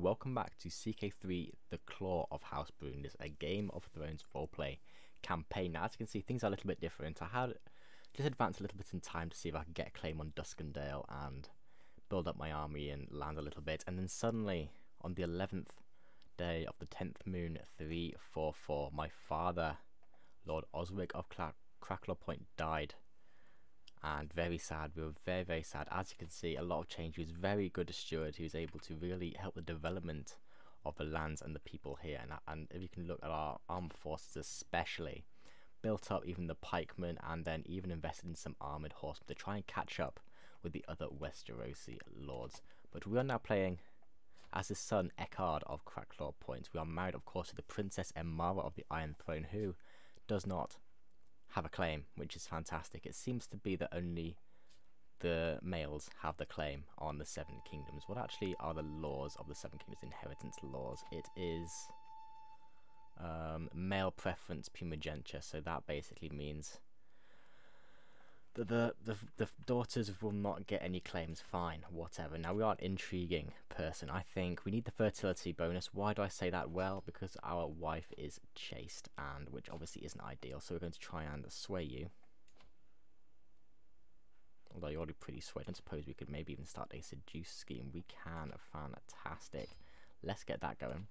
welcome back to CK3 The Claw of House Brune. This is a Game of Thrones roleplay campaign. Now, as you can see, things are a little bit different. I had just advanced a little bit in time to see if I could get a claim on Duskendale and build up my army and land a little bit. And then suddenly, on the 11th day of the 10th moon 344, my father, Lord Osric of Cla Cracklaw Point, died and very sad. We were very, very sad. As you can see, a lot of change. He was very good as steward. He was able to really help the development of the lands and the people here. And, uh, and if you can look at our armed forces, especially, built up even the pikemen and then even invested in some armored horsemen to try and catch up with the other Westerosi lords. But we are now playing as his son Eckard of Cracklaw Point. We are married, of course, to the Princess Emara of the Iron Throne, who does not have a claim, which is fantastic. It seems to be that only the males have the claim on the Seven Kingdoms. What actually are the laws of the Seven Kingdoms inheritance laws? It is um, male preference primogeniture, so that basically means the, the, the, the daughters will not get any claims, fine, whatever. Now, we are an intriguing person. I think we need the fertility bonus. Why do I say that? Well, because our wife is chaste, and which obviously isn't ideal, so we're going to try and sway you. Although you're already pretty swayed, I suppose we could maybe even start a seduce scheme. We can, fantastic. Let's get that going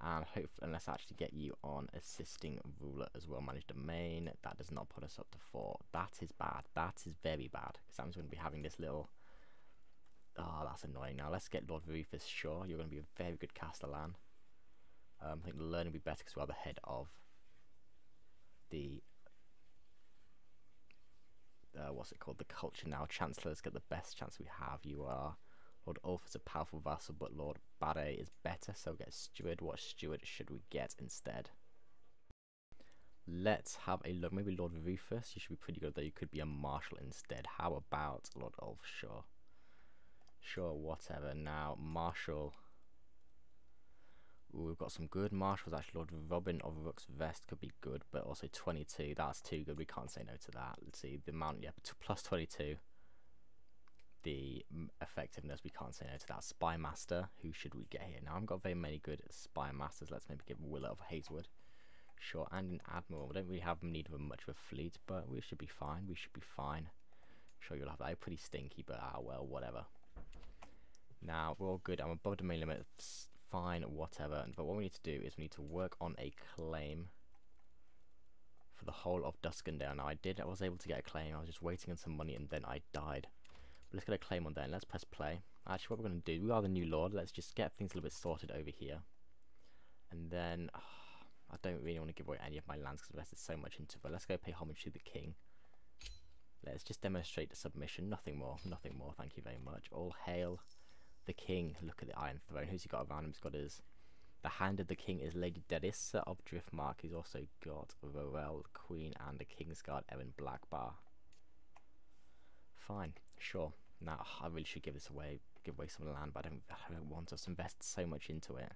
and hopefully let's actually get you on assisting ruler as well manage domain that does not put us up to four. That is bad. That is very bad because i'm going to be having this little oh that's annoying. Now let's get lord rufus sure. You're going to be a very good castellan um, i think the learning will be better because we are the head of the uh, what's it called? The culture now. Chancellors get the best chance we have. You are Lord Ulf is a powerful vassal, but Lord Bade is better, so get Steward. What Steward should we get instead? Let's have a look. Maybe Lord Rufus. You should be pretty good, though. You could be a Marshal instead. How about Lord Ulf? Sure. Sure, whatever. Now, Marshal. Ooh, we've got some good marshals. Actually, Lord Robin of Rook's Rest could be good, but also 22. That's too good. We can't say no to that. Let's see. The amount, yeah, plus 22 the effectiveness, we can't say no to that. Spy Master, who should we get here? Now, I've got very many good Spy Masters. Let's maybe give Willow of Hazewood. Sure, and an Admiral. We don't really have need of much of a fleet, but we should be fine. We should be fine. Sure, you'll have that. Pretty stinky, but ah, well, whatever. Now, we're all good. I'm above the main limit. Fine, whatever. But what we need to do is we need to work on a claim for the whole of Duskendale. Now, I did. I was able to get a claim. I was just waiting on some money, and then I died. But let's get a claim on there and let's press play. Actually, what we're going to do, we are the new lord. Let's just get things a little bit sorted over here. And then, oh, I don't really want to give away any of my lands because I've invested so much into it. But let's go pay homage to the king. Let's just demonstrate the submission. Nothing more. Nothing more. Thank you very much. All hail the king. Look at the Iron Throne. Who's he got around him? He's got his... The hand of the king is Lady Derissa of Driftmark. He's also got Rorel, Queen, and the Kingsguard, Erin Blackbar. Fine, sure. Now I really should give this away, give away some land, but I don't, I don't want us to invest so much into it.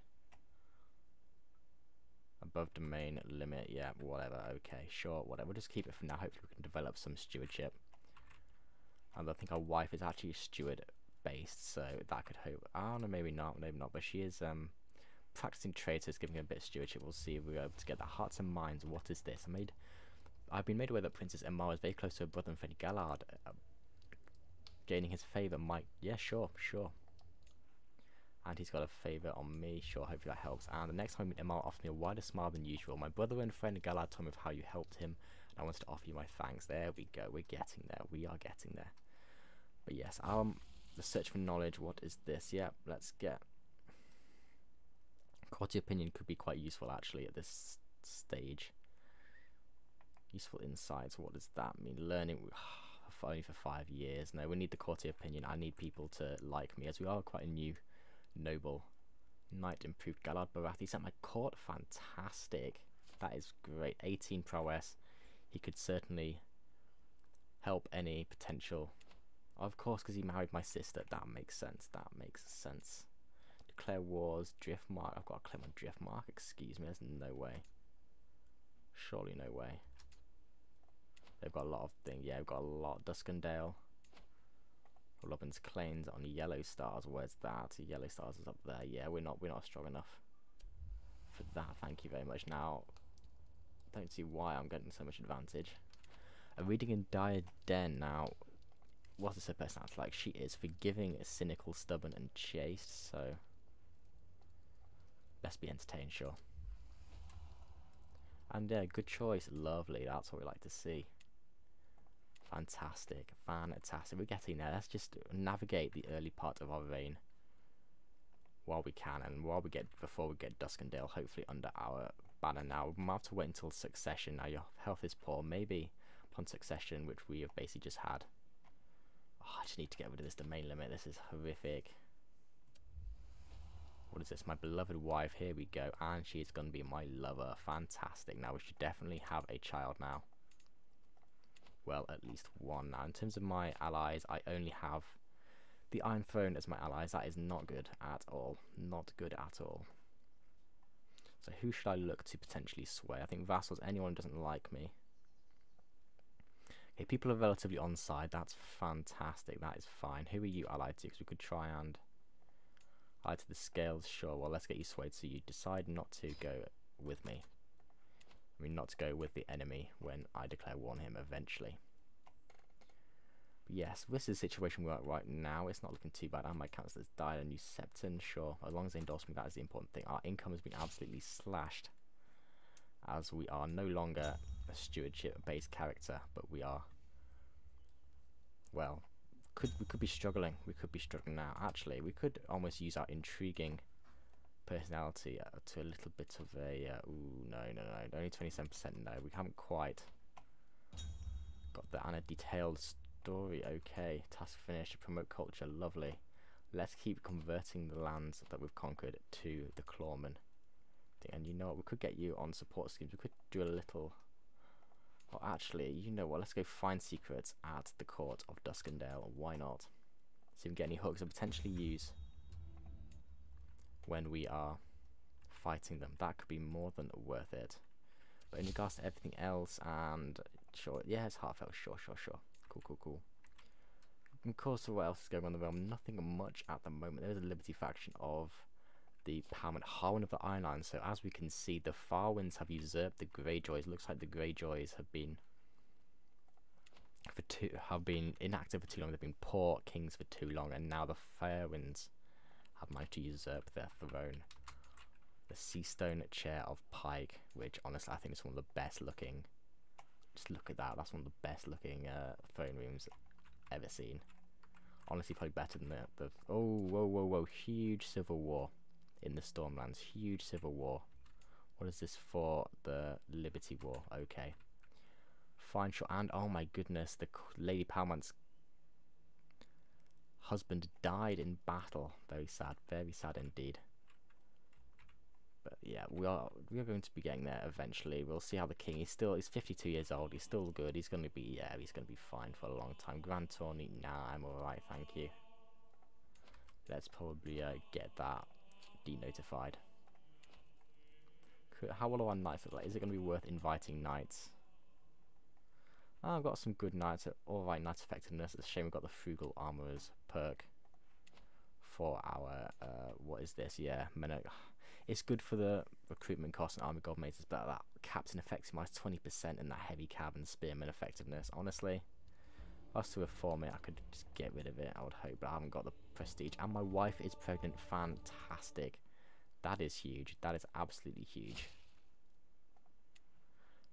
Above domain limit, yeah, whatever. Okay, sure, whatever. We'll just keep it for now. Hopefully, we can develop some stewardship. And I think our wife is actually steward based, so that could hope. I don't know, maybe not, maybe not. But she is um, practicing trade, so it's giving her a bit of stewardship. We'll see if we're able to get the hearts and minds. What is this? I made. I've been made aware that Princess Emma is very close to her brother and friend Galard. Uh, gaining his favour might... Yeah, sure, sure. And he's got a favour on me. Sure, hopefully that helps. And the next time Emil offers me a wider smile than usual. My brother and friend Galad told me of how you helped him. And I wanted to offer you my thanks. There we go. We're getting there. We are getting there. But yes, um, the search for knowledge. What is this? Yeah, let's get... Quality opinion could be quite useful actually at this stage. Useful insights. What does that mean? Learning for only for five years. No, we need the courtier opinion. I need people to like me, as we are quite a new noble knight. Improved Galard Barathi sent my court. Fantastic. That is great. 18 prowess. He could certainly help any potential. Of course, because he married my sister. That makes sense. That makes sense. Declare wars. Driftmark. I've got a claim on Driftmark. Excuse me. There's no way. Surely no way. They've got a lot of things. Yeah, we've got a lot. Duskendale. Robin's claims on yellow stars. Where's that? Yellow stars is up there. Yeah, we're not we're not strong enough for that. Thank you very much. Now, don't see why I'm getting so much advantage. A reading in Dyre Den now. What does her personality like? She is forgiving, cynical, stubborn, and chaste. So let's be entertained, sure. And yeah, good choice. Lovely. That's what we like to see. Fantastic. Fantastic. We're getting there. Let's just navigate the early part of our reign while we can and while we get before we get Duskendale hopefully under our banner now. We might have to wait until succession. Now your health is poor. Maybe upon succession, which we have basically just had. Oh, I just need to get rid of this domain limit. This is horrific. What is this? My beloved wife. Here we go. And she is going to be my lover. Fantastic. Now we should definitely have a child now. Well, at least one now. In terms of my allies, I only have the Iron Throne as my allies. That is not good at all. Not good at all. So who should I look to potentially sway? I think vassals, anyone who doesn't like me. Okay, people are relatively on side. That's fantastic. That is fine. Who are you allied to? Because we could try and Allied to the scales, sure. Well, let's get you swayed so you decide not to go with me. I mean, not to go with the enemy when I declare war on him eventually. But yes, this is the situation we're at right now. It's not looking too bad. And my councillors died a new Septon, sure. As long as they endorse me, that is the important thing. Our income has been absolutely slashed. As we are no longer a stewardship-based character, but we are, well, could we could be struggling. We could be struggling now. Actually, we could almost use our intriguing personality uh, to a little bit of a. Uh, ooh, no, no, no, only twenty-seven percent. No, we haven't quite got that and a detailed story. Okay, task finished. Promote culture. Lovely. Let's keep converting the lands that we've conquered to the clawmen. And you know what? We could get you on support schemes. We could do a little well, actually, you know what? Let's go find secrets at the court of Duskendale. Why not? See if we can get any hooks and potentially use when we are fighting them. That could be more than worth it. But in regards to everything else, and sure, yeah, it's heartfelt. Sure, sure, sure. Cool, cool, cool. Of course, what else is going on in the realm? Nothing much at the moment. There's a Liberty faction of the Paramount Harwin of the Ironlands. So as we can see, the Farwynds have usurped the Greyjoys. Looks like the Greyjoys have been for too have been inactive for too long. They've been poor kings for too long, and now the Farwynds have managed to usurp their throne. The Seastone Chair of Pike, which honestly I think is one of the best looking. Just look at that. That's one of the best looking uh, throne rooms ever seen. Honestly, probably better than the, the oh whoa whoa whoa huge civil war in the Stormlands. Huge civil war. What is this for? The Liberty War. Okay. Fine shot. And oh my goodness, the Lady Paramount's husband died in battle. Very sad. Very sad indeed. But yeah, we are we are going to be getting there eventually. We'll see how the king. He's still he's 52 years old. He's still good. He's going to be yeah. He's going to be fine for a long time. Grand Tourney. Nah, I'm all right. Thank you. Let's probably uh, get that denotified. How will our knights look like? Is it going to be worth inviting knights? Oh, I've got some good knights. Alright, knight effectiveness. It's a shame we've got the frugal armorers perk for our, uh, what is this? Yeah, Menok. It's good for the recruitment cost and army god mazes, but that captain effectiveness 20% and that heavy cabin spearman effectiveness. Honestly, if I was to reform it, I could just get rid of it, I would hope, but I haven't got the prestige. And my wife is pregnant. Fantastic. That is huge. That is absolutely huge.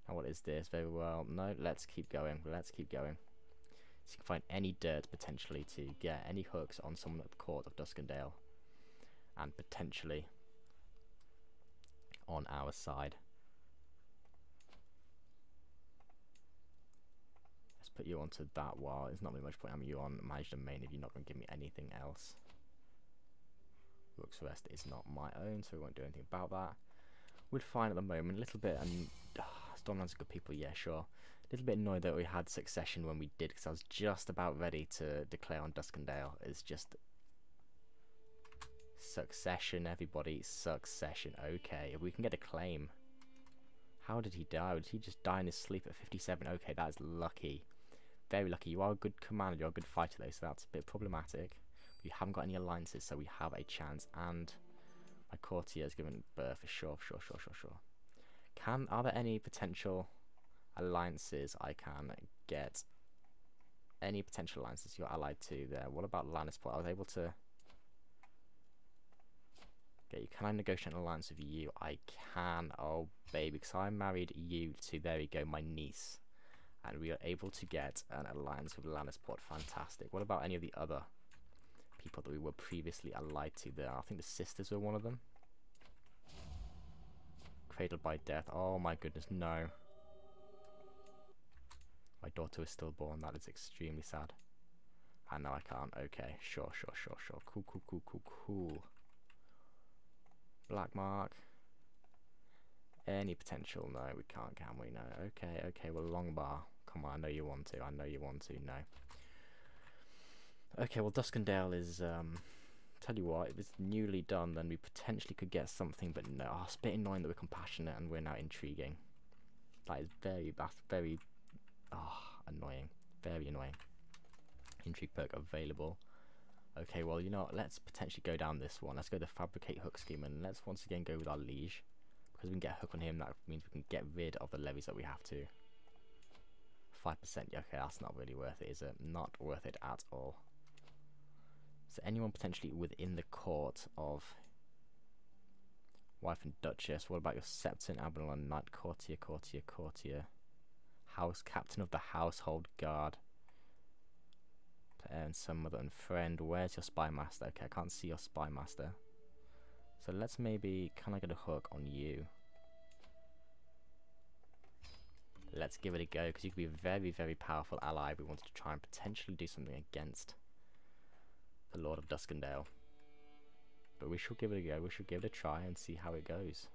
Now what is this? Very well. No, let's keep going. Let's keep going. So you can find any dirt potentially to get any hooks on someone at the court of Duskendale. And potentially on our side. Let's put you onto that while there's not really much point having you on manage domain if you're not going to give me anything else. Rook's Rest is not my own, so we won't do anything about that. We're fine at the moment, a little bit, and ah, Stormland's good people, yeah, sure. A little bit annoyed that we had succession when we did, because I was just about ready to declare on Duskendale. It's just succession, everybody, succession. Okay, if we can get a claim. How did he die? Did he just die in his sleep at 57? Okay, that is lucky very lucky. You are a good commander, you're a good fighter though, so that's a bit problematic. We haven't got any alliances, so we have a chance. And my courtier has given birth. For sure, sure, sure, sure, sure. Can are there any potential alliances I can get? Any potential alliances you're allied to there? What about Lannisport? I was able to. Okay, can I negotiate an alliance with you? I can. Oh, baby, because I married you to, there we go, my niece. And we are able to get an alliance with Lannisport. Fantastic. What about any of the other people that we were previously allied to there. I think the sisters were one of them. Cradled by death. Oh my goodness, no. My daughter was stillborn. That is extremely sad. And now I can't. Okay, sure, sure, sure, sure. Cool, cool, cool, cool, cool. Black mark. Any potential? No, we can't, can we? No. Okay, okay, well, long bar. Come on, I know you want to. I know you want to. No. Okay, well, Duskendale is, um, tell you what, if it's newly done, then we potentially could get something, but no, oh, it's a bit annoying that we're compassionate and we're now intriguing. That is very, that's very, oh, annoying. Very annoying. Intrigue perk available. Okay, well, you know what, let's potentially go down this one. Let's go the Fabricate Hook scheme, and let's once again go with our Liege. Because we can get a hook on him, that means we can get rid of the levies that we have to. 5%, okay, that's not really worth it, is it? Not worth it at all. So anyone potentially within the court of wife and duchess. What about your septon, Aberlon, knight, courtier, courtier, courtier, house captain of the household guard, and some mother and friend. Where's your spy master? Okay, I can't see your spy master. So let's maybe, can I get a hook on you? Let's give it a go, because you could be a very, very powerful ally. We wanted to try and potentially do something against the Lord of Duskendale. But we shall give it a go, we shall give it a try and see how it goes.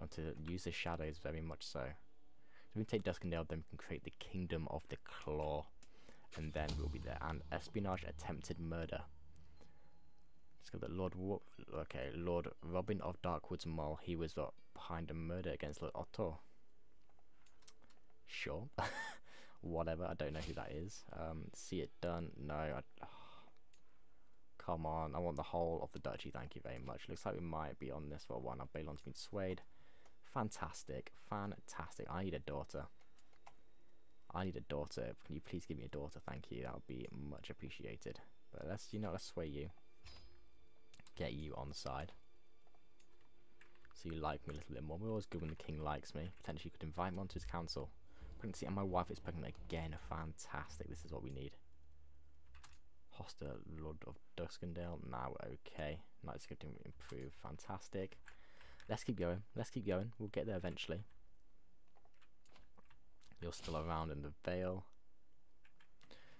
Want to use the shadows very much so. If we take Duskendale, then we can create the Kingdom of the Claw. And then we'll be there. And espionage, attempted murder. Let's go the Lord. Wo okay, Lord Robin of Darkwood's Mole. He was uh, behind a murder against Lord Otto. Sure. Whatever. I don't know who that is. Um, see it done. No. I, oh, Come on, I want the whole of the duchy, thank you very much. Looks like we might be on this for one. Our Balon's been swayed. Fantastic, fantastic. I need a daughter. I need a daughter. Can you please give me a daughter? Thank you. That would be much appreciated. But let's, you know, let's sway you. Get you on the side. So you like me a little bit more. We're always good when the king likes me. Potentially you could invite me onto his council. Pregnancy and my wife is pregnant again. Fantastic. This is what we need. Hoster, Lord of Duskendale. Now, okay. Night scripting improved. Fantastic. Let's keep going. Let's keep going. We'll get there eventually. You're still around in the Vale.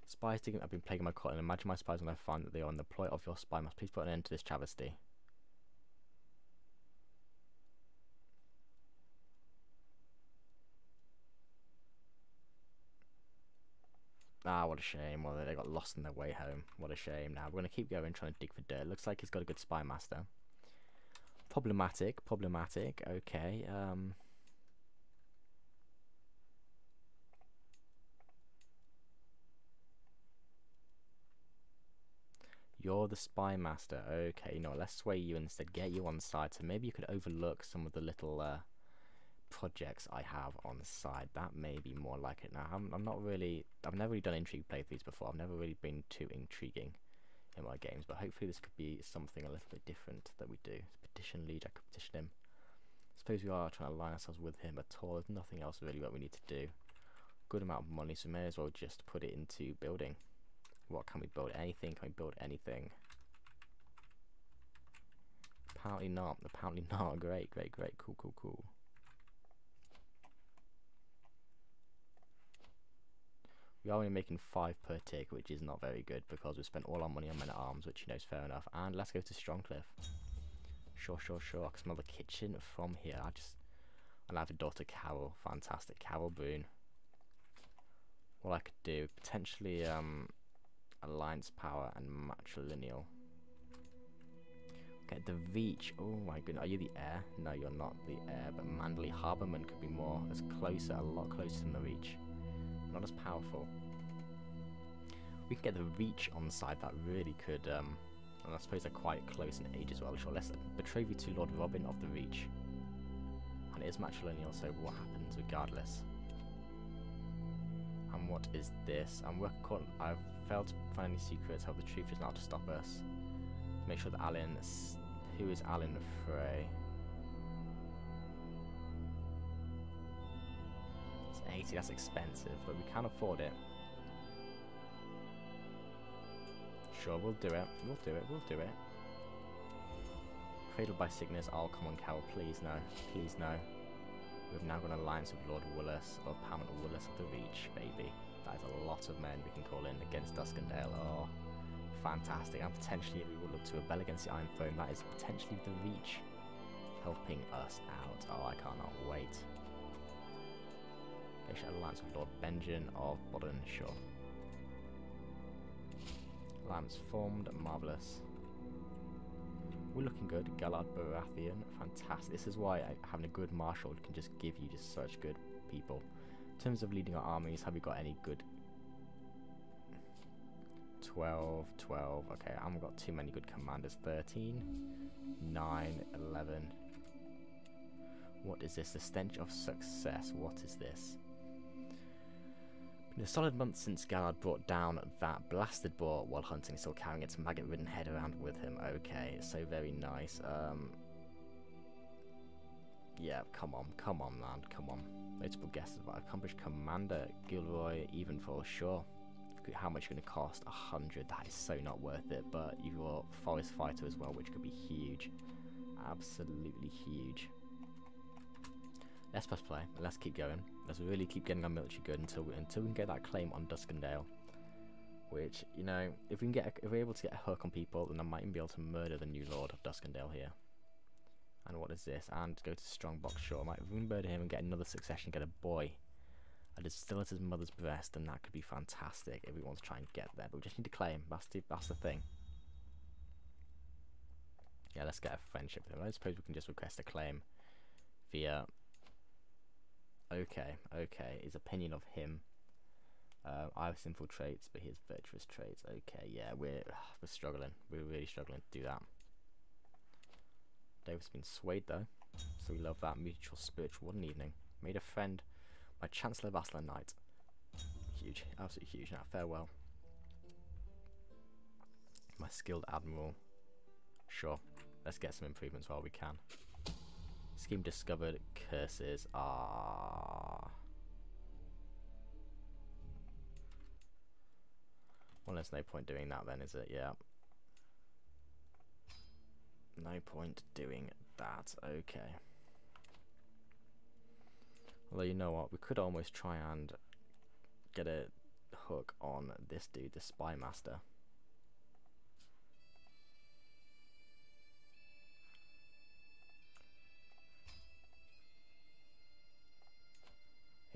Spies digging. I've been plaguing my court and imagine my spies when I find that they are on the ploy of your spy must please put an end to this travesty. Ah, what a shame. Well, they got lost on their way home. What a shame. Now, we're going to keep going, trying to dig for dirt. Looks like he's got a good spy master. Problematic, problematic. Okay, um... You're the spy master. Okay, no, let's sway you instead. Get you on side. So maybe you could overlook some of the little uh, projects I have on the side. That may be more like it now. I'm, I'm not really, I've never really done intrigue playthroughs before. I've never really been too intriguing in my games, but hopefully this could be something a little bit different that we do. Petition lead, I could petition him. I suppose we are trying to align ourselves with him at all. There's nothing else really what we need to do. Good amount of money, so may as well just put it into building. What can we build? Anything? Can we build anything? Apparently not. Apparently not. Great, great, great. Cool, cool, cool. We are only making 5 per tick, which is not very good because we spent all our money on men at arms, which you know is fair enough. And let's go to Strongcliff. Sure, sure, sure. I can smell the kitchen from here. I just. And I have a daughter, Carol. Fantastic. Carol Brune. What I could do, potentially um, Alliance Power and Matrilineal. Okay, the Reach. Oh my goodness. Are you the heir? No, you're not the heir. But Manderley Harborman could be more. As closer, a lot closer than the Reach not as powerful. we can get the reach on the side, that really could, um, and I suppose they're quite close in age as well. Sure, let's betray you to Lord Robin of the Reach. And it is matrilineal, so what happens regardless? And what is this? I'm working. I've failed to find any secrets. Hope the truth is not to stop us. Make sure that Alan, who is Alan Frey? It's 80. That's expensive, but we can afford it. Sure, we'll do it. We'll do it. We'll do it. Cradled by sickness. Oh, come on, Cal. Please no. Please no. We've now got an alliance with Lord Willas, Lord Paramount Willas of the Reach, baby. That is a lot of men we can call in against Duskendale. Oh, fantastic. And potentially, we will look to rebel against the Iron Throne, that is potentially the Reach helping us out. Oh, I cannot wait. Ancient alliance with Lord Benjen of Bodenshire. Alliance formed, marvellous. We're looking good. Galad Baratheon, fantastic. This is why having a good marshal can just give you just such good people. In terms of leading our armies, have we got any good 12, 12, okay, I haven't got too many good commanders, 13, 9, 11, what is this, the stench of success, what is this? A solid month since Gallard brought down that blasted boar while hunting, still carrying its maggot-ridden head around with him. Okay, so very nice. Um, yeah, come on, come on, man, come on. Notable guesses about accomplished commander Gilroy even for sure. How much going to cost? A hundred. That is so not worth it. But you've got forest fighter as well, which could be huge, absolutely huge. Let's press play. Let's keep going. Let's really keep getting our military good until we, until we can get that claim on Duskendale. Which, you know, if we can get a, if we're able to get a hook on people, then I might even be able to murder the new Lord of Duskendale here. And what is this? And go to Strongbox Shore. I might even murder him and get another succession, get a boy. And it's still at his mother's breast, and that could be fantastic if we want to try and get there. But we just need to claim. That's the that's the thing. Yeah, let's get a friendship with him. I suppose we can just request a claim via Okay, okay. His opinion of him. Uh, I have sinful traits, but he has virtuous traits. Okay, yeah, we're we're struggling. We're really struggling to do that. David's been swayed though, so we love that mutual spiritual. What an evening. Made a friend. My Chancellor Vassal Knight. Huge, absolutely huge. Now farewell. My skilled admiral. Sure, let's get some improvements while we can. Scheme discovered. Curses. Ah. Well, there's no point doing that then, is it? Yeah. No point doing that. Okay. Although, you know what? We could almost try and get a hook on this dude, the Spy Master.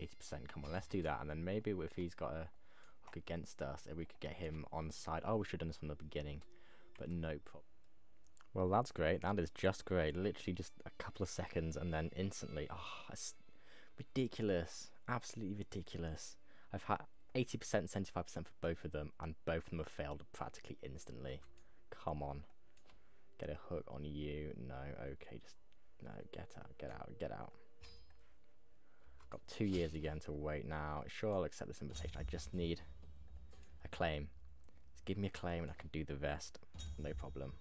80%. Come on, let's do that. And then maybe if he's got a hook against us, if we could get him on side. Oh, we should have done this from the beginning. But nope. Well, that's great. That is just great. Literally just a couple of seconds and then instantly. Oh, it's ridiculous. Absolutely ridiculous. I've had 80%, 75% for both of them, and both of them have failed practically instantly. Come on. Get a hook on you. No, okay, just... No, get out, get out, get out. Got two years again to wait now. Sure, I'll accept this invitation. I just need a claim. Just give me a claim and I can do the rest. No problem.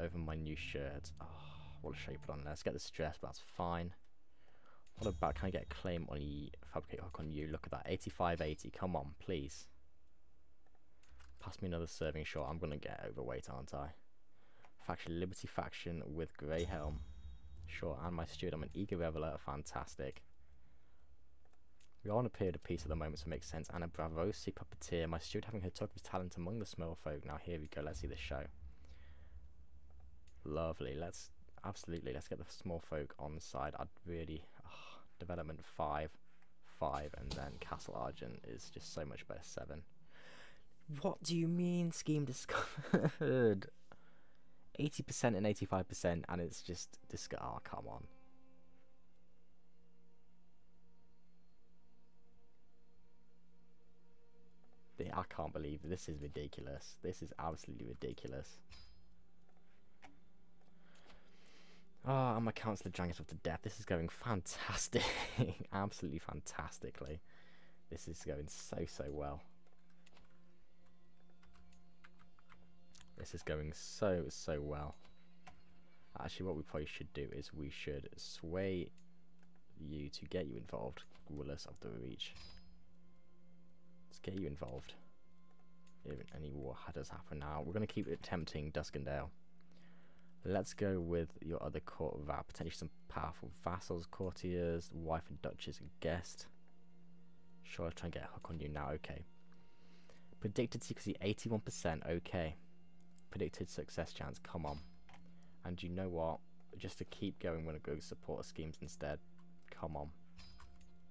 Over my new shirt. Oh, what a shape on. Let's get the dress, but that's fine. What about, can I get a claim on you? Fabricate hook on you. Look at that. 8580. Come on, please. Pass me another serving shot. I'm going to get overweight, aren't I? Faction Liberty Faction with Grey Helm. Sure, and my steward. I'm an eager reveler. Fantastic. We are on a period of peace at the moment, so it makes sense. And a Braavosi puppeteer. My steward having her talk of his talent among the small folk. Now here we go. Let's see the show. Lovely. Let's absolutely let's get the small folk on side. I'd really oh, development five, five, and then Castle Argent is just so much better. Seven. What do you mean scheme discovered? 80% and 85% and it's just this oh come on I can't believe this is ridiculous. This is absolutely ridiculous. Ah, oh, and my councillor drank himself to death. This is going fantastic. absolutely fantastically. This is going so, so well. This is going so, so well. Actually, what we probably should do is we should sway you to get you involved, rulers of the Reach. Let's get you involved. If any war does happen now, we're going to keep attempting Duskendale. Let's go with your other court of that. potentially some powerful vassals, courtiers, wife and duchess, and guest. Sure, I'll try and get a hook on you now, okay. Predicted secrecy, 81%, okay. Predicted success chance, come on. And you know what? Just to keep going, we're going to go support schemes instead. Come on.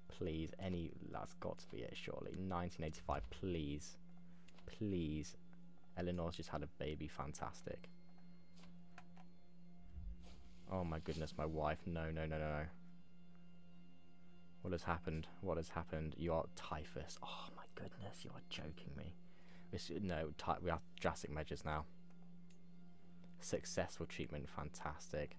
Please, any, that's got to be it, surely. 1985, please. Please. Eleanor's just had a baby, fantastic. Oh my goodness, my wife. No, no, no, no, no. What has happened? What has happened? You are typhus. Oh my goodness, you are joking me. This, no, we have drastic measures now. Successful treatment, fantastic.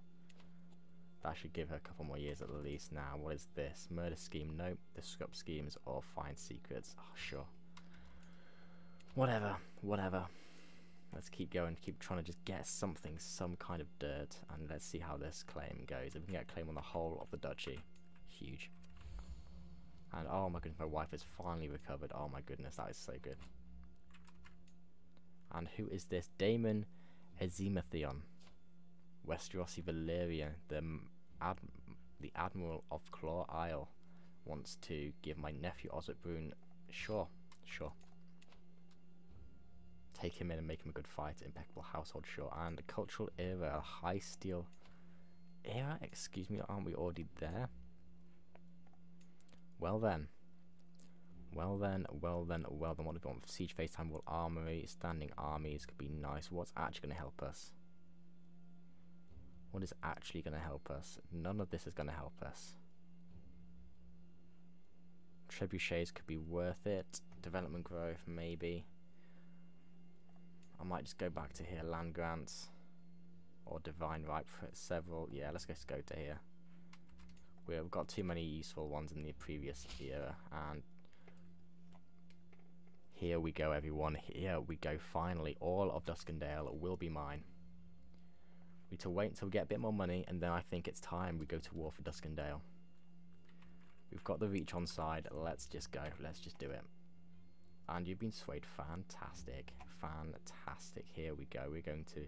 That should give her a couple more years at least now. What is this? Murder scheme? Nope. Disrupt schemes or find secrets. Oh, sure. Whatever. Whatever. Let's keep going. Keep trying to just get something, some kind of dirt. And let's see how this claim goes. If we can get a claim on the whole of the duchy. Huge. And oh my goodness, my wife has finally recovered. Oh my goodness, that is so good. And who is this? Damon Ezimatheon. Westerosi Valeria, the ad the Admiral of Claw Isle, wants to give my nephew Brune. Sure, sure. Take him in and make him a good fighter. Impeccable household, sure. And a cultural era, a high steel era. Excuse me, aren't we already there? Well then. Well then, well then, well then, what do we want? Siege phase time, well, armory, standing armies could be nice. What's actually going to help us? What is actually going to help us? None of this is going to help us. Trebuchets could be worth it. Development growth, maybe. I might just go back to here. Land grants. Or divine right for several. Yeah, let's just go to here. We've got too many useful ones in the previous era. And here we go, everyone. Here we go, finally. All of Duskendale will be mine. We to wait until we get a bit more money, and then I think it's time we go to war for Duskendale. We've got the reach on side. Let's just go. Let's just do it. And you've been swayed. Fantastic. Fantastic. Here we go. We're going to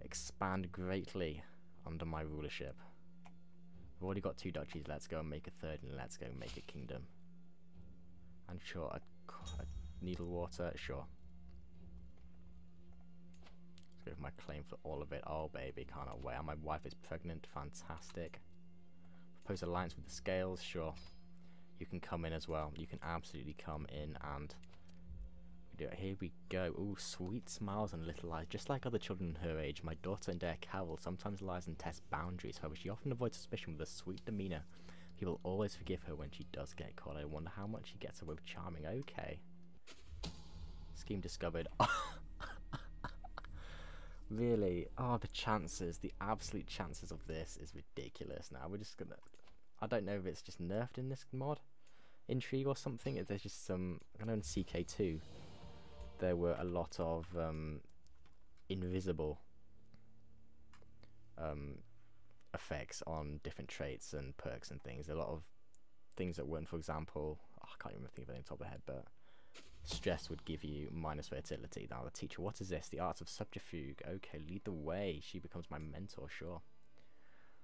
expand greatly under my rulership. We've already got two duchies. Let's go and make a third, and let's go make a kingdom. And sure, a needle water. Sure. Let's go for my claim for all of it. Oh, baby, can't wait. My wife is pregnant. Fantastic. Propose alliance with the scales. Sure. You can come in as well. You can absolutely come in and do it. Here we go. Oh, sweet smiles and little eyes. Just like other children her age, my daughter and Dare Carol sometimes lies and tests boundaries. However, she often avoids suspicion with a sweet demeanour. People always forgive her when she does get caught. I wonder how much he gets away with charming. Okay. Scheme discovered. really oh the chances the absolute chances of this is ridiculous now we're just gonna i don't know if it's just nerfed in this mod intrigue or something if there's just some i know in ck2 there were a lot of um, invisible um, effects on different traits and perks and things a lot of things that weren't for example oh, i can't even think of it on top of my head but Stress would give you minus fertility. Now the teacher, what is this? The arts of subterfuge. Okay, lead the way. She becomes my mentor, sure.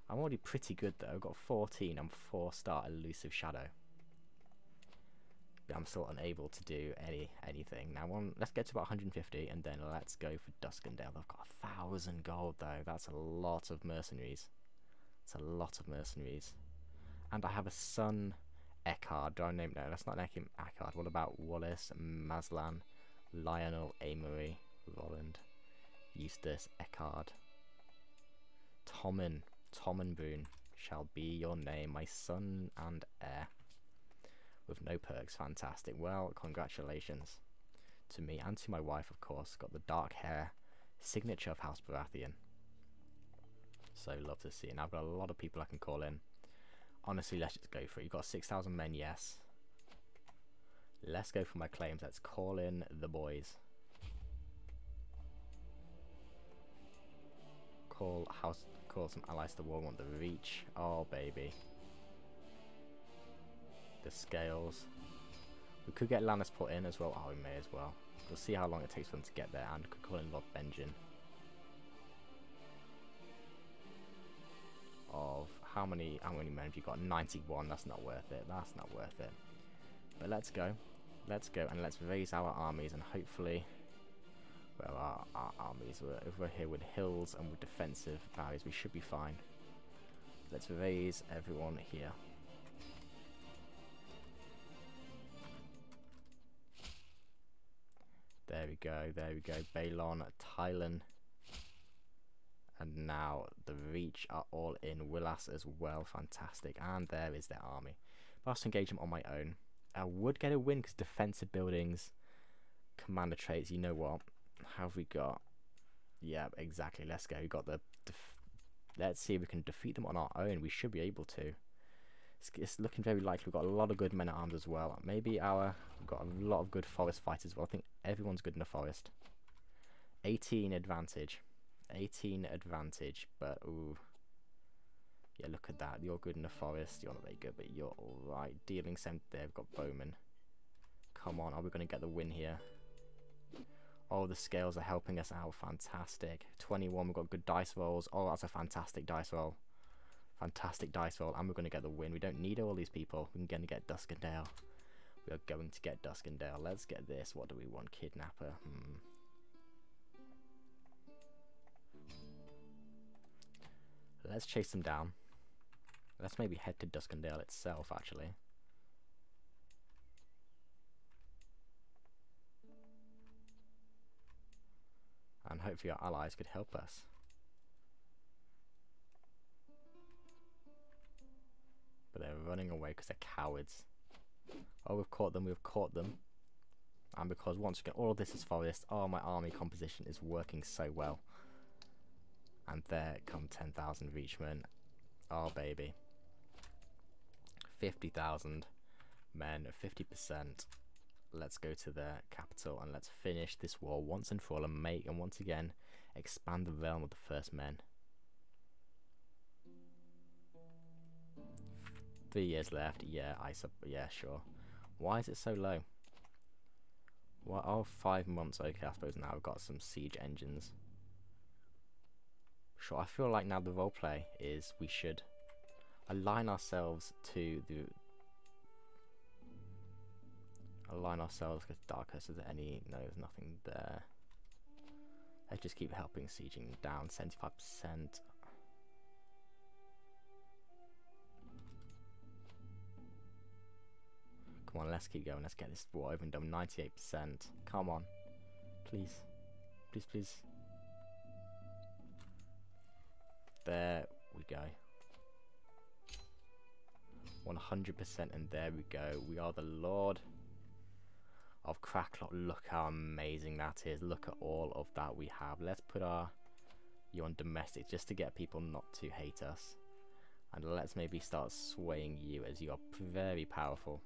I'm already pretty good though. I've got 14. I'm 4 star elusive shadow. But I'm still unable to do any anything. Now on let's get to about 150 and then let's go for Duskendale. I've got a thousand gold though. That's a lot of mercenaries. It's a lot of mercenaries. And I have a son Eckhard. Do I name no? That's not name Eckhard. What about Wallace, Maslan, Lionel, Amory, Roland, Eustace, Eckhard, Tommen, Tommen Brune shall be your name, my son and heir. with no perks. Fantastic. Well, congratulations to me and to my wife, of course. Got the dark hair signature of House Baratheon. So love to see. And I've got a lot of people I can call in. Honestly, let's just go for it. You've got 6,000 men, yes. Let's go for my claims. Let's call in the boys. Call house. Call some allies to war. Want the reach? Oh baby. The scales. We could get Lannisport in as well. Oh, we may as well. We'll see how long it takes for them to get there, and could call in Lord Benjen. Of how many how many men have you got? 91. That's not worth it. That's not worth it. But let's go. Let's go and let's raise our armies and hopefully well our, our armies we're, if here with hills and with defensive barriers we should be fine. Let's raise everyone here. There we go, there we go. Balon, Tylan, and now the Reach are all in. Willas as well, fantastic. And there is their army. Last engagement on my own. I would get a win because defensive buildings, commander traits. You know what? How have we got? Yeah, exactly. Let's go. We got the. Let's see if we can defeat them on our own. We should be able to. It's, it's looking very likely. We've got a lot of good men at arms as well. Maybe our. We've got a lot of good forest fighters well. I think everyone's good in the forest. 18 advantage. 18 advantage, but ooh. Yeah, look at that. You're good in the forest. You're not very good, but you're alright. Dealing sent there. We've got Bowman. Come on, are we going to get the win here? Oh, the scales are helping us out. Fantastic. 21, we've got good dice rolls. Oh, that's a fantastic dice roll. Fantastic dice roll. And we're going to get the win. We don't need all these people. We're going to get Duskendale. We are going to get Duskendale. Let's get this. What do we want? Kidnapper. Hmm. Let's chase them down. Let's maybe head to Duskendale itself, actually. And hopefully our allies could help us. But they're running away because they're cowards. Oh, we've caught them, we've caught them. And because once again, all of this is forest, oh, my army composition is working so well. And there come 10,000 Reachmen. Oh, baby. 50,000 men, 50%. Let's go to the capital and let's finish this war once and for all and make and once again expand the realm of the first men. Three years left. Yeah, I sub. Yeah, sure. Why is it so low? Well, oh, five months. Okay, I suppose now I've got some siege engines. Sure, I feel like now the roleplay is we should align ourselves to the align ourselves with darker so that any no there's nothing there. Let's just keep helping sieging down 75 percent. Come on let's keep going. Let's get this war over and done 98 percent. Come on. Please. Please please there we go 100% and there we go. We are the Lord of Cracklaw. Look how amazing that is. Look at all of that we have. Let's put our you on domestic just to get people not to hate us. And let's maybe start swaying you as you are very powerful.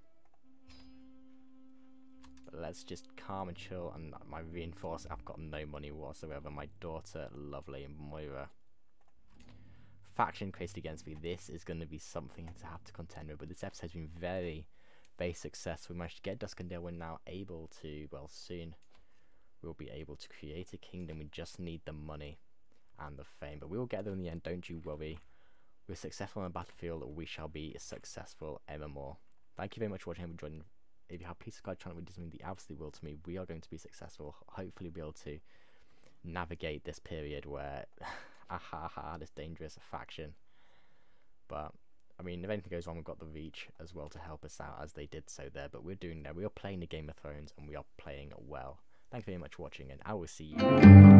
But let's just calm and chill and my reinforce I've got no money whatsoever. My daughter, lovely Moira faction created against me, this is going to be something to have to contend with. But this episode has been very, very successful. We managed to get Duskendale. We're now able to, well, soon we'll be able to create a kingdom. We just need the money and the fame. But we will get there in the end, don't you worry. We're successful on the battlefield, we shall be successful evermore. Thank you very much for watching and joining. If you have Peace of God channel, which does mean the absolute world to me, we are going to be successful. Hopefully, be able to navigate this period where aha, this dangerous faction. But I mean, if anything goes wrong, we've got the Reach as well to help us out, as they did so there. But we're doing that. We are playing the Game of Thrones, and we are playing well. Thank you very much for watching, and I will see you.